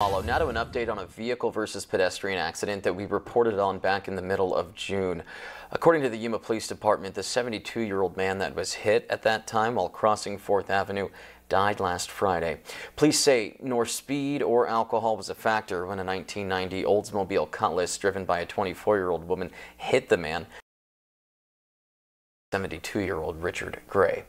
Now to an update on a vehicle versus pedestrian accident that we reported on back in the middle of June. According to the Yuma Police Department, the 72-year-old man that was hit at that time while crossing 4th Avenue died last Friday. Police say nor speed or alcohol was a factor when a 1990 Oldsmobile Cutlass driven by a 24-year-old woman hit the man. 72-year-old Richard Gray.